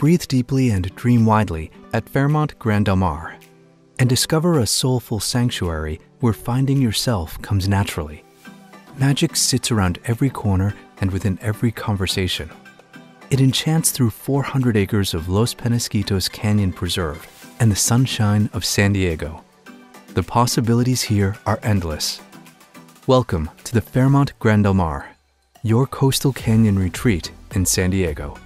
Breathe deeply and dream widely at Fairmont Grand Del Mar and discover a soulful sanctuary where finding yourself comes naturally. Magic sits around every corner and within every conversation. It enchants through 400 acres of Los Penasquitos Canyon Preserve and the sunshine of San Diego. The possibilities here are endless. Welcome to the Fairmont Grand Del Mar, your coastal canyon retreat in San Diego.